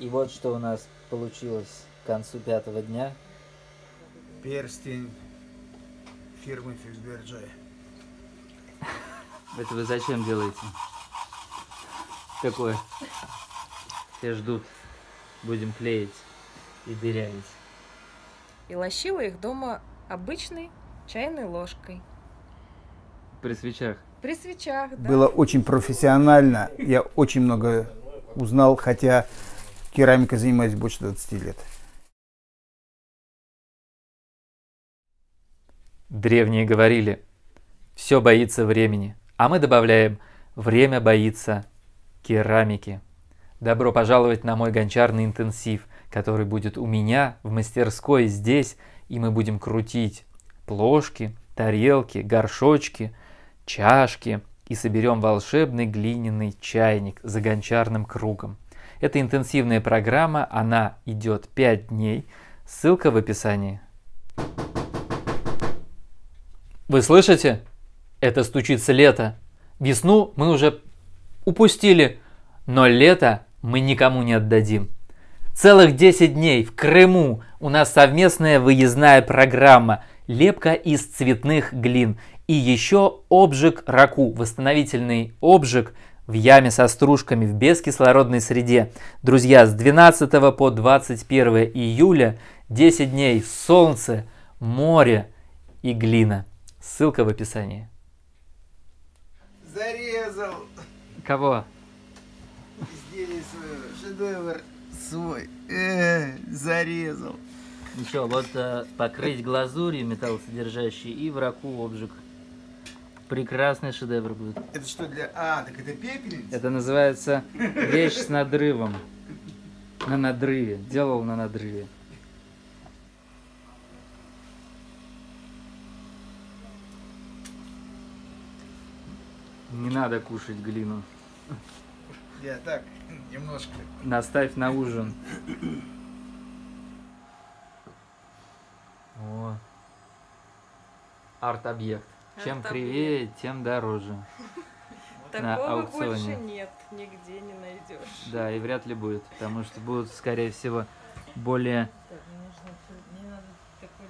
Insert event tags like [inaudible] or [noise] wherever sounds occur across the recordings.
И вот что у нас получилось к концу пятого дня. Перстень фирмы Фиксберджи. [laughs] Это вы зачем делаете? Какое? Все ждут. Будем клеить и дырявить. И лощила их дома обычной чайной ложкой. При свечах. При свечах, да. Было очень профессионально. Я очень много узнал, хотя керамикой занимаюсь больше 20 лет. Древние говорили, все боится времени, а мы добавляем, время боится керамики. Добро пожаловать на мой гончарный интенсив, который будет у меня в мастерской здесь, и мы будем крутить плошки, тарелки, горшочки, чашки и соберем волшебный глиняный чайник за гончарным кругом. Это интенсивная программа, она идет 5 дней. Ссылка в описании. Вы слышите? Это стучится лето. Весну мы уже упустили, но лето мы никому не отдадим. Целых 10 дней в Крыму у нас совместная выездная программа «Лепка из цветных глин» и еще обжиг раку, восстановительный обжиг в яме со стружками в бескислородной среде. Друзья, с 12 по 21 июля 10 дней солнце, море и глина. Ссылка в описании. Зарезал Кого? изделие свое, шедевр свой. Э, зарезал. Ничего, вот э, покрыть глазурью металлосодержащей и в раку обжиг. Прекрасный шедевр будет. Это что для... А, так это пепельница? Это называется вещь с надрывом. На надрыве. Делал на надрыве. Не надо кушать глину. Я так, немножко. Наставь на ужин. О. Арт-объект. Чем кривее, тем дороже. [laughs] на Такого аукционе. больше нет, нигде не найдешь. Да, и вряд ли будет, потому что будут, скорее всего, более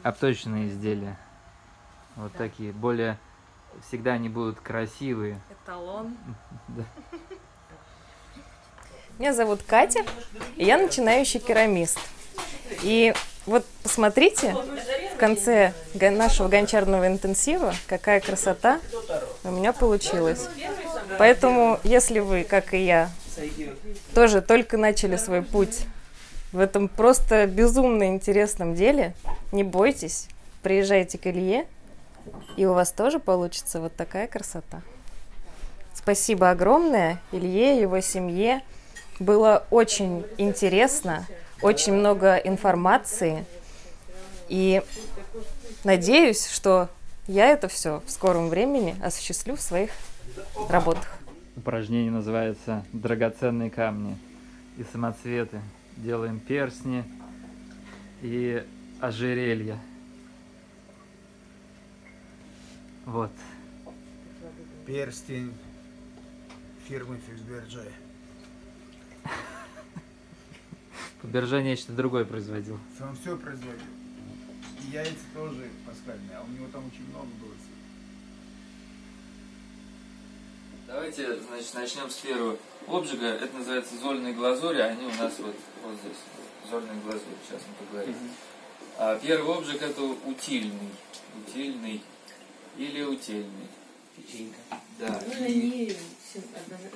обточенные изделия. Вот такие, более... Всегда они будут красивые. Эталон. [laughs] Да. Меня зовут Катя, и я начинающий керамист. И вот посмотрите, конце нашего гончарного интенсива, какая красота у меня получилась. Поэтому, если вы, как и я, тоже только начали свой путь в этом просто безумно интересном деле, не бойтесь, приезжайте к Илье, и у вас тоже получится вот такая красота. Спасибо огромное Илье и его семье. Было очень интересно, очень много информации. И надеюсь, что я это все в скором времени осуществлю в своих работах. Упражнение называется «Драгоценные камни и самоцветы». Делаем перстни и ожерелья. Вот. Перстень фирмы Фиксберджи. Поберже нечто другое производил. Он все производил. Яйца тоже пасхальные, а у него там очень много было. Давайте, значит, начнем с первого обжига. Это называется зольные глазури, они у нас вот, вот здесь. Зольные глазури, сейчас мы поговорим. А первый обжиг это утильный. Утильный или утельный. Печенька. Да. Ну, они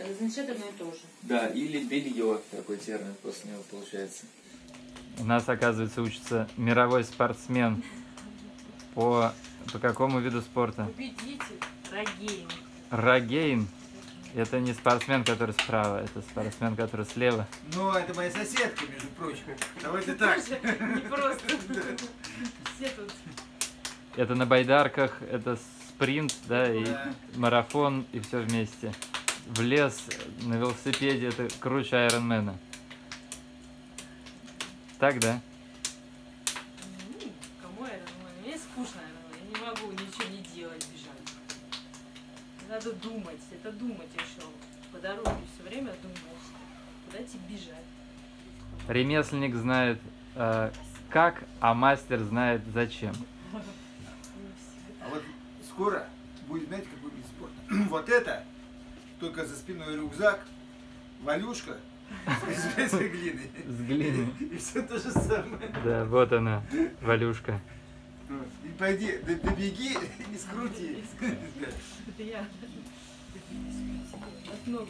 означают одно и то же. Да, или белье, такой термин после него получается. У нас, оказывается, учится мировой спортсмен по, по какому виду спорта? Победитель Рогейн. Рогейн. Это не спортсмен, который справа, это спортсмен, который слева. Ну, это моя соседка, между прочим. Давайте так. Не просто. [laughs] Все тут. Это на байдарках, это спринт, да, и марафон, и все вместе. В лес на велосипеде это круче Айронмена. Так, да? Ну, Кому это? Ну, Мне скучно, наверное. я не могу ничего не делать, бежать. Надо думать, это думать еще. По дороге все время думаешь, куда тебе бежать. Ремесленник знает э, как, а мастер знает зачем. А вот скоро будет, знаете, какой вид спорта? [clears throat] Вот это, только за спиной рюкзак, валюшка с, глиной. С глины. И все то же самое. Да, вот она, Валюшка. И пойди, добеги и скрути. Это я. От ног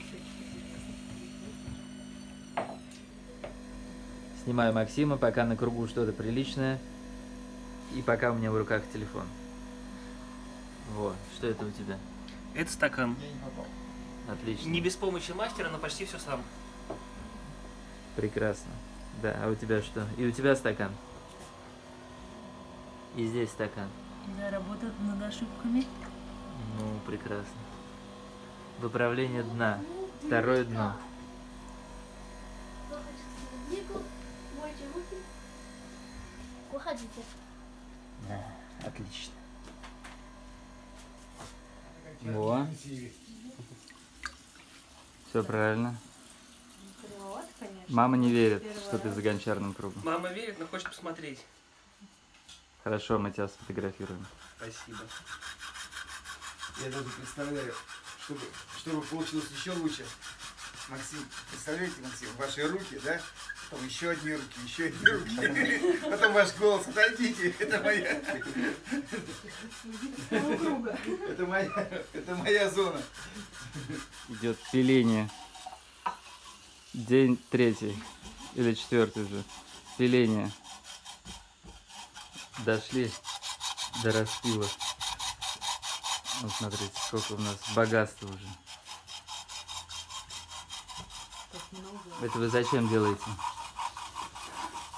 Снимаю Максима, пока на кругу что-то приличное. И пока у меня в руках телефон. Вот, что это у тебя? Это стакан. Отлично. Не без помощи мастера, но почти все сам. Прекрасно. Да, а у тебя что? И у тебя стакан. И здесь стакан. Да, работают над ошибками. Ну, прекрасно. Выправление дна. Второе дно. Кто хочет в клубнику, мойте руки. Уходите. Да, отлично. Во. Все правильно. Конечно. Мама не верит, Первый что ты за гончарным кругом. Мама верит, но хочет посмотреть. Хорошо, мы тебя сфотографируем. Спасибо. Я даже представляю, чтобы, чтобы получилось еще лучше. Максим, представляете, Максим, ваши руки, да? Потом еще одни руки, еще одни руки. [laughs] Потом ваш голос, отойдите, это моя. Это моя, это моя зона. Идет пиление. День третий. Или четвертый уже. Пиление. Дошли до распила. Вот смотрите, сколько у нас богатства уже. Это вы зачем делаете?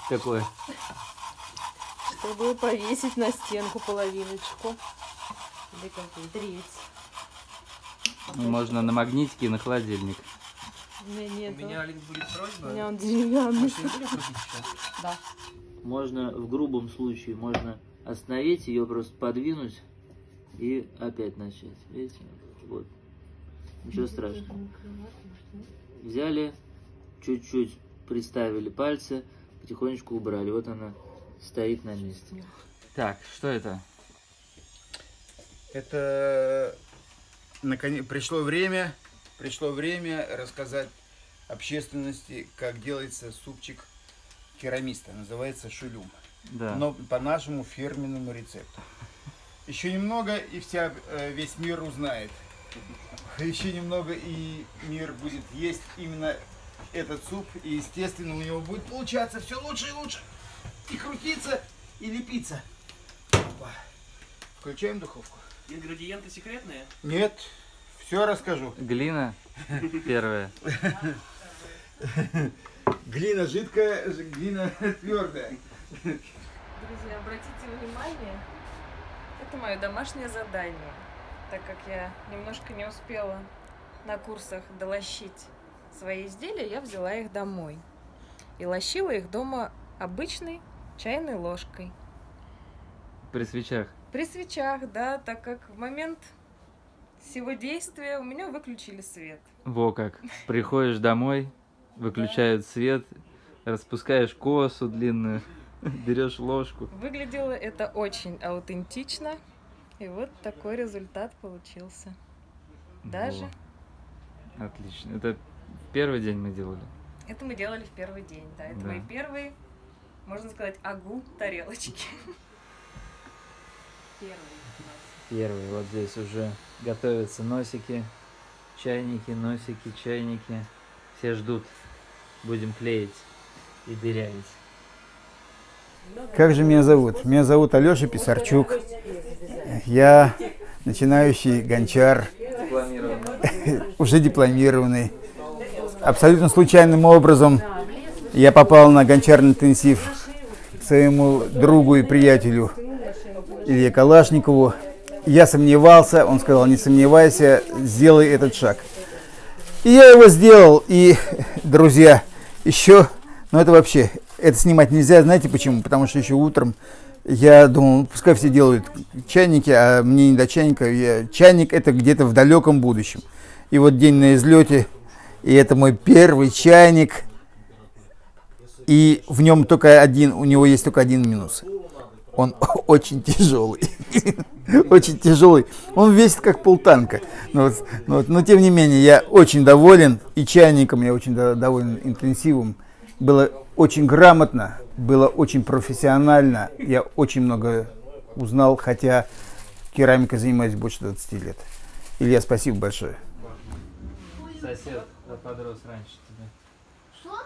Какое? Чтобы повесить на стенку половиночку. Или какую треть. Можно на магнитике и на холодильник. У меня У нет. меня, Алин, будет просьба. У меня он деревянный. Крутить еще? Можно в грубом случае, можно остановить ее, просто подвинуть и опять начать. Видите? Вот. Ничего страшного. Взяли, чуть-чуть приставили пальцы, потихонечку убрали. Вот она стоит на месте. Так, что это? Это наконец пришло время, пришло время рассказать общественности, как делается супчик керамиста. Называется шулюм. Да. но по нашему фирменному рецепту. Еще немного, и вся, э, весь мир узнает. Еще немного, и мир будет есть именно этот суп, и, естественно, у него будет получаться все лучше и лучше. И крутиться, и лепиться. Опа. Включаем духовку. Ингредиенты секретные? Нет, все расскажу. Глина первая. Глина жидкая, глина твердая. Друзья, обратите внимание, это мое домашнее задание, так как я немножко не успела на курсах долощить свои изделия, я взяла их домой. И лощила их дома обычной чайной ложкой. При свечах. При свечах, да, так как в момент всего действия у меня выключили свет. Во как. Приходишь домой, выключают свет, распускаешь косу длинную, [laughs] берешь ложку. Выглядело это очень аутентично, и вот такой результат получился. Даже Во. Отлично. Это первый день мы делали. Это мы делали в первый день, да. Это Да. мои первые, можно сказать, агу тарелочки. Первые. Первый. Вот здесь уже готовятся носики, чайники, носики, чайники. Все ждут. Будем клеить и дырявить. Как же меня зовут? Меня зовут Алеша Писарчук. Я начинающий гончар, уже дипломированный. Абсолютно случайным образом я попал на гончарный интенсив к своему другу и приятелю Илье Калашникову. Я сомневался, он сказал, не сомневайся, сделай этот шаг. И я его сделал, и, [laughs] друзья, еще, ну это вообще, это снимать нельзя, знаете почему? Потому что еще утром я думал, ну, пускай все делают чайники, а мне не до чайника. Я, чайник это где-то в далеком будущем. И вот день на излете, и это мой первый чайник. И в нем только один, у него есть только один минус. Он [laughs] очень тяжелый. [laughs] Очень тяжелый. Он весит как полтанка. Но, вот, но, вот, но тем не менее, я очень доволен. И чайником я очень до- доволен интенсивом. Было очень грамотно, было очень профессионально. Я очень много узнал, хотя керамикой занимаюсь больше 20 лет. Илья, спасибо большое. Сосед подрос раньше тебя. Что?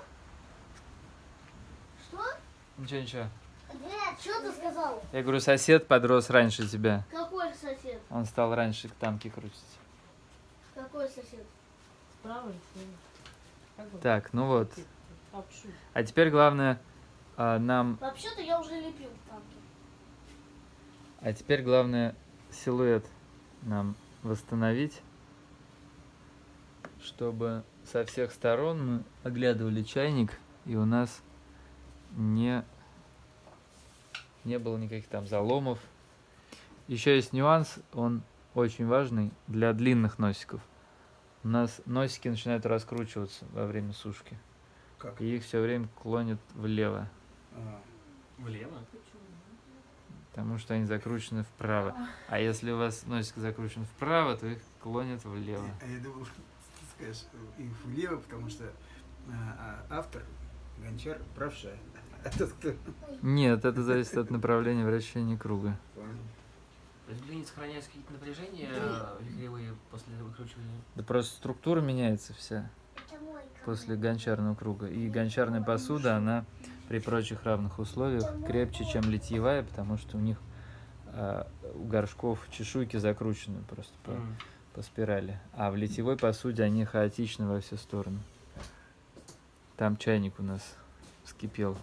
Что? Ничего, ничего. Нет, что ты сказал? Я говорю, сосед подрос раньше тебя. Какой сосед? Он стал раньше к тамке крутить. Какой сосед? Справа или слева? Так, ну вот. А теперь главное а, нам... Вообще-то я уже лепил танки. А теперь главное силуэт нам восстановить, чтобы со всех сторон мы оглядывали чайник, и у нас не, не было никаких там заломов. Еще есть нюанс, он очень важный для длинных носиков. У нас носики начинают раскручиваться во время сушки. Как? И их все время клонит влево, Влево? потому что они закручены вправо. А если у вас носик закручен вправо, то их клонит влево. А я думал, ты скажешь их влево, потому что а, а, автор, гончар, правша. Нет, это зависит от направления вращения круга. То есть в глине сохраняются какие-то напряжения э, вихревые после выкручивания? Да просто структура меняется вся после гончарного круга. И гончарная посуда, она при прочих равных условиях крепче, чем литьевая, потому что у них а, у горшков чешуйки закручены просто по, М. по спирали. А в литьевой посуде они хаотичны во все стороны. Там чайник у нас вскипел.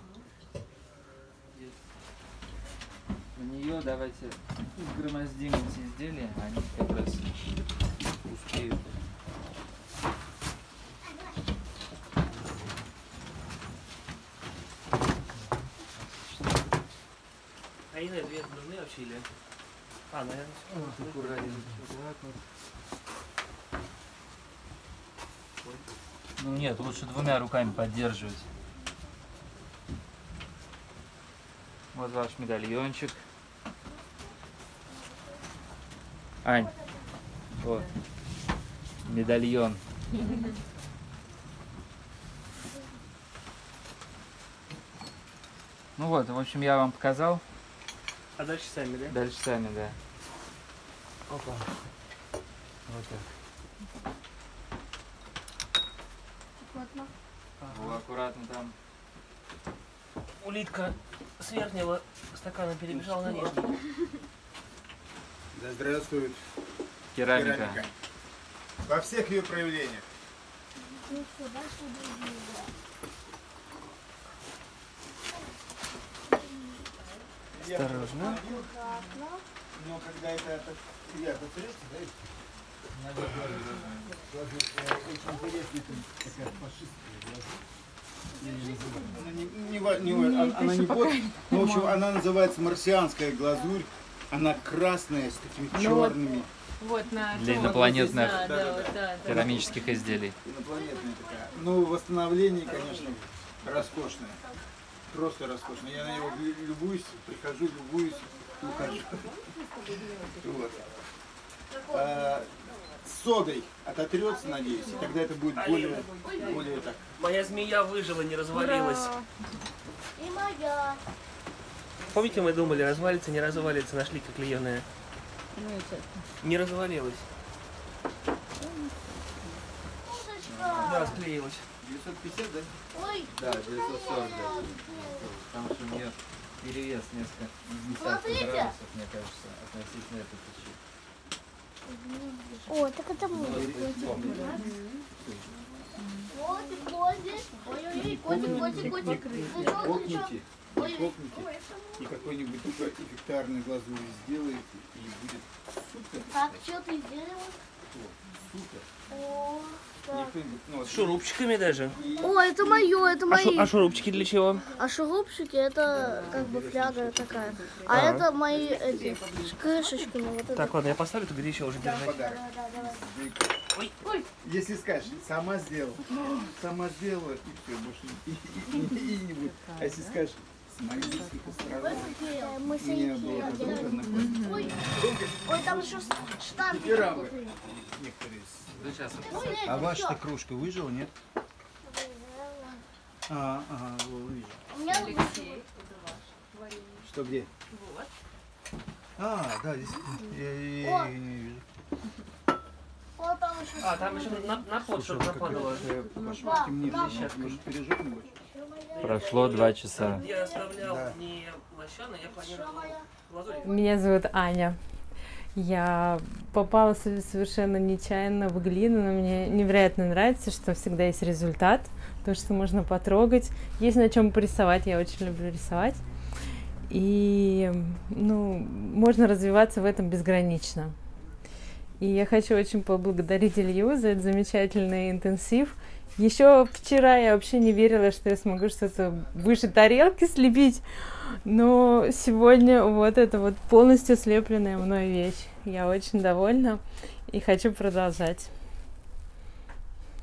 На нее давайте громоздим эти изделия, они как раз успеют. А иные две нужны вообще или? А, наверное, всё. Ну нет, лучше двумя руками поддерживать. Вот ваш медальончик. Ань, вот, медальон. Ну вот, в общем, я вам показал. А дальше сами, да? Дальше сами, да. Опа. Вот так. аккуратно. О, аккуратно там. Улитка с верхнего стакана перебежала на нижний. [laughs] Да здравствует Керамика. керамика. Во всех ее проявлениях. Ну что, дальше другие, да. Осторожно. Но когда это... Я повторюсь, да? Очень интересная такая фашистская Она не, не, не ва- она, она не вот, ну, в общем, она называется марсианская глазурь. Она красная с такими черными. Вот на Для инопланетных вот здесь, да, да, вот, да, да. Керамических изделий. Инопланетная такая. Ну, восстановление, конечно, роскошное. Просто роскошное. Я на него лю- любуюсь, прихожу, любуюсь, ухожу. Вот. А, с содой ототрется, надеюсь, и тогда это будет более, более так. Моя змея выжила, не развалилась. И моя. Помните, мы думали, развалится, не развалится, нашли как клееная. Не развалилась. Да, Удочка. склеилась. 950, да? Ой, Да, 940, да. Потому что у нее перевес несколько десятков Смотрите. градусов, мне кажется, относительно этой печи. О, так это мой. Котик, котик. Ой-ой-ой, котик, котик, котик. Ну ну? Кокните, Ой, кокните, и какой-нибудь такой эффектарный глазурь сделаете, и будет супер, Так, что ты сделал? супер. О, так. ну, С шурупчиками даже. О, это мое, это А, мои. а шурупчики для чего? А шурупчики это как бы фляга такая. А это мои эти с крышечками. Вот это. Так, ладно, я поставлю, ты где еще уже держать. давай. Ой. Если скажешь, сама сделала, сама сделала, и все, больше и, и- и- и не будет. А если скажешь, Ой, там еще штампы. Сейчас. А ваша кружка выжила, нет? А, ага. У меня Что где? А, да, здесь я, я- я не вижу. вот А, там еще на, на пол что-то нападало. Пошел темнее, может пережить больше? Прошло два часа. Меня зовут Аня. Я попала сов- совершенно нечаянно в глину, но мне невероятно нравится, что всегда есть результат, то, что можно потрогать. Есть на чем порисовать, я очень люблю рисовать. И, ну, можно развиваться в этом безгранично. И я хочу очень поблагодарить Илью за этот замечательный интенсив. Еще вчера я вообще не верила, что я смогу что-то выше тарелки слепить. Но сегодня вот это вот полностью слепленная мной вещь. Я очень довольна и хочу продолжать.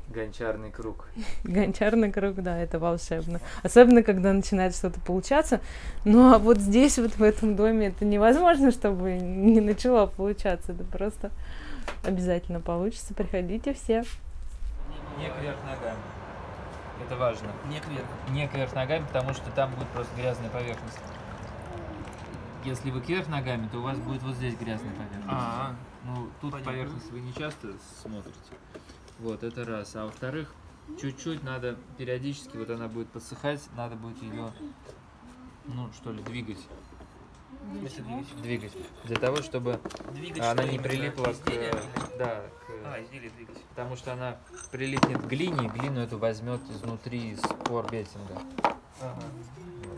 Гончарный круг. [laughs] Гончарный круг, да, это волшебно. Особенно, когда начинает что-то получаться. Ну, а вот здесь, вот в этом доме, это невозможно, чтобы не начало получаться. Это просто обязательно получится. Приходите все. Не кверх ногами. Это важно. Не кверху. Не кверх ногами, потому что там будет просто грязная поверхность. Если вы кверх ногами, то у вас будет вот здесь грязная поверхность. А, Ну, тут Понятно. поверхность вы не часто смотрите. Вот, это раз. А во-вторых, чуть-чуть надо периодически, вот она будет подсыхать, надо будет ее, ну, что ли, двигать. Если двигать. Двигать. Для того, чтобы Двигать она что не прилипла к... Да, А, к... изделие двигать. Потому что она прилипнет к глине, и глину эту возьмет изнутри из пор бетинга. Ага.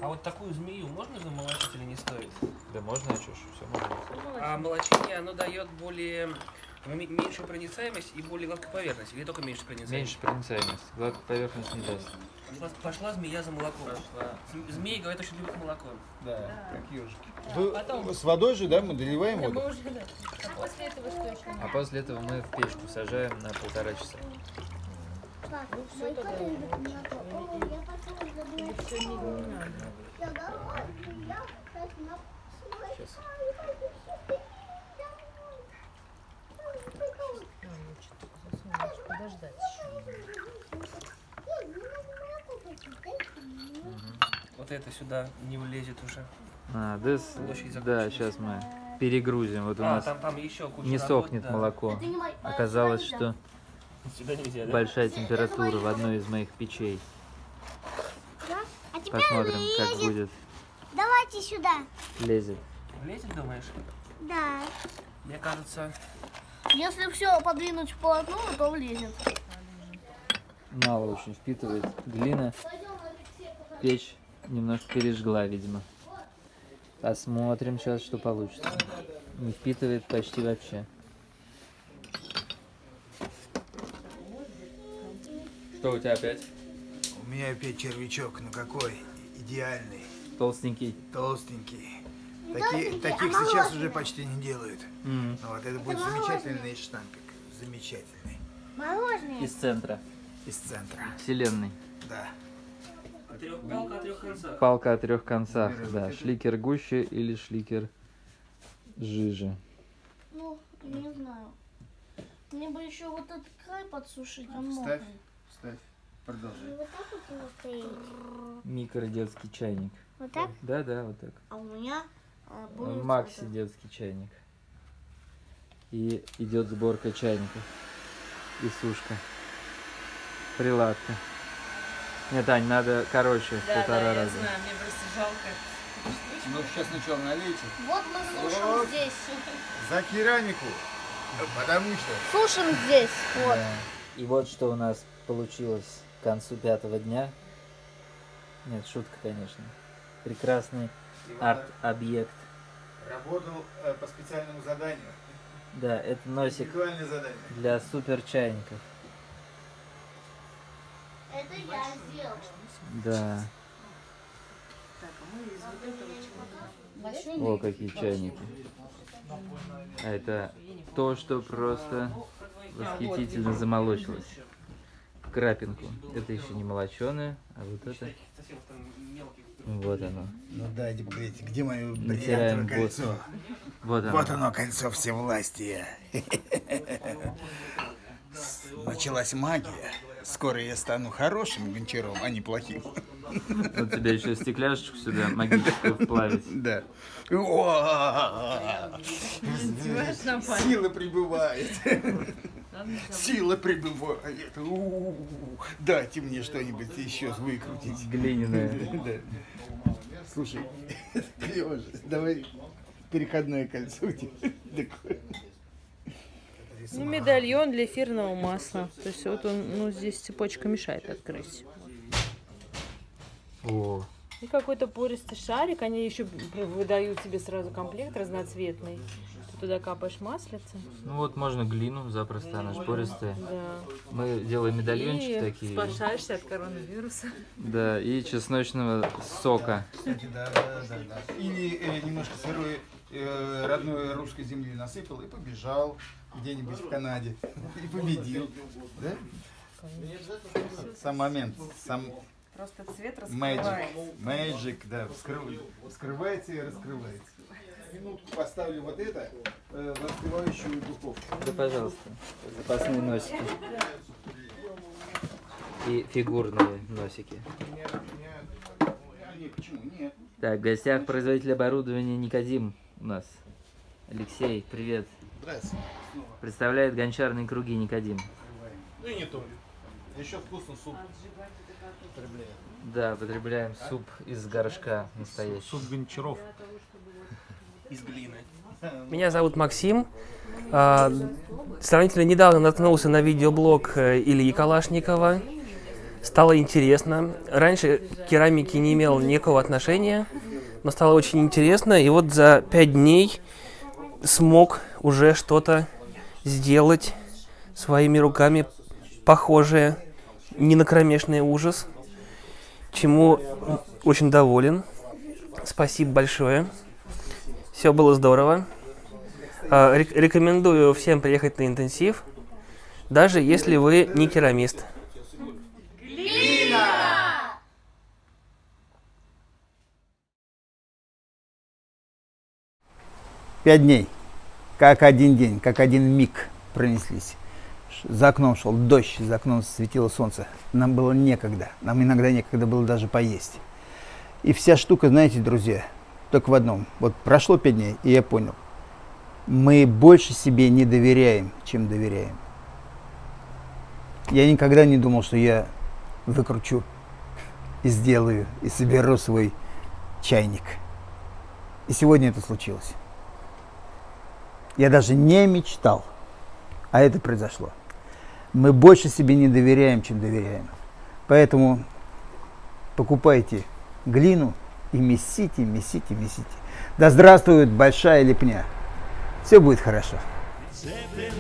А вот такую змею можно замолочить или не стоит? Да можно, а что ж, все можно. А молочение, оно дает более м- меньшую проницаемость и более гладкую поверхность, или только меньше проницаемость? Меньше проницаемость. Гладкую поверхность не даст. Пошла, пошла змея за молоком. Зм- Змеи, говорят, очень любят молоко. Да, как ежики. Вы с водой же, да, мы доливаем воду? А после этого что еще? А после этого мы в печку сажаем на полтора часа. Так, я потом Сейчас. Подождать Вот это сюда не влезет уже. А, this- да, сейчас мы перегрузим. Вот у а, нас там, там еще куча не работ, сохнет да. молоко. А, Оказалось, что Сюда нельзя, да? большая температура в одной из моих печей. А Посмотрим, как лезет. будет. Давайте сюда. Лезет. Влезет, думаешь? Да. Мне кажется, Если все подвинуть вплотную, то влезет. Мало очень впитывает. Глина. Печь немножко пережгла, видимо. Посмотрим сейчас, что получится. Не впитывает почти вообще. Что у тебя опять? У меня опять червячок, ну какой? Идеальный, Толстенький. толстенький. Таки- Толстенький, таких а сейчас уже почти не делают. М, Вот, это будет замечательный штампик. Замечательный. Мороженое. Из центра Из центра. вселенной. Да. трех, палка о трех концах. Палка о трех концах, да. Шликер гуще или шликер жиже. Ну, не знаю. Мне бы еще вот этот край подсушить, он Ставь. мокрый. Ставь. Продолжай. Вот так вот его клеить. Микродетский чайник. Вот так? Да, да, вот так. А у меня а, Макси вот детский чайник. И идет сборка чайников. И сушка. Приладка. Нет, Ань, надо короче, в полтора раза. мне просто жалко. Ну, сейчас сначала налейте. это. Вот мы сушим Вот. здесь. За керамику. Потому что Сушим здесь. Вот. Да. И вот что у нас получилось к концу пятого дня. Нет, шутка, конечно. Прекрасный арт-объект. работал э, по специальному заданию. Да, это носик для супер чайников. Это я сделал. Да. О, какие чайники. А это то, что просто восхитительно замолочилась. Крапинку. Это еще не молоченое, а вот это, вот оно. Ну дайте поглядите, где мое Натираем бриллиантовое кольцо? Вот оно. Вот оно, кольцо всевластия. Началась магия. Скоро я стану хорошим гончаром, а не плохим. Вот тебе еще стекляшечку сюда магическую вплавить. Да. Сила прибывает. Сила прибывает. Дайте мне что-нибудь еще выкрутить. Глиняная. Да. Слушай, клево же. Давай переходное кольцо тебе. Такое. Ну, медальон для эфирного масла. То есть вот он, ну, здесь цепочка мешает открыть. О, И какой-то пористый шарик, они еще выдают тебе сразу комплект разноцветный. Ты туда капаешь маслица. ну вот можно глину запросто, она ж пористая. Да. Мы делаем медальончики и такие. спасаешься от коронавируса. Да, и чесночного сока. Кстати, да, да, да, да. Или э, немножко сырой э, родной русской земли насыпал и побежал где-нибудь в Канаде. И победил. Да? Сам момент, сам Просто цвет magic, magic, да, вскрыв- вскрывается и раскрывается. Минутку поставлю вот это э, в остывающую духовку. Да, пожалуйста. Запасные носики. И фигурные носики. Нет, почему? Нет. Так, в гостях производитель оборудования Никодим у нас. Алексей, привет. Здравствуйте. Представляет гончарные круги Никодим. Ну и не только. Еще вкусный суп. Потребляем. Да, потребляем суп из горшка настоящий. Суп гончаров. из глины. Меня зовут Максим. А, Сравнительно недавно наткнулся на видеоблог э, Ильи Калашникова. Стало интересно. Раньше к керамике не имел никакого отношения, но стало очень интересно. И вот за пять дней смог уже что-то сделать своими руками, похожее не на кромешный ужас, чему очень доволен. Спасибо большое. Все было здорово. А, рек- Рекомендую всем приехать на интенсив, даже если вы не керамист. Пять дней. Как один день, как один миг пронеслись. За окном шел дождь, за окном светило солнце. Нам было некогда. Нам иногда некогда было даже поесть. И вся штука, знаете, друзья, только в одном. Вот прошло пять дней, и я понял. Мы больше себе не доверяем, чем доверяем. Я никогда не думал, что я выкручу и сделаю, и соберу свой чайник. И сегодня это случилось. Я даже не мечтал, а это произошло. Мы больше себе не доверяем, чем доверяем. Поэтому покупайте глину и месите, месите, месите. Да здравствует большая лепня. Все будет хорошо.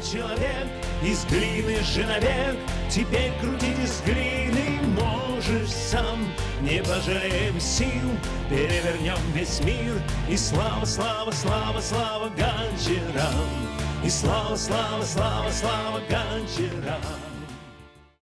Человек из глины же навек Теперь крутить из глины можешь сам Не пожалеем сил, перевернем весь мир И слава, слава, слава, слава гончарам И слава, слава, слава, слава гончарам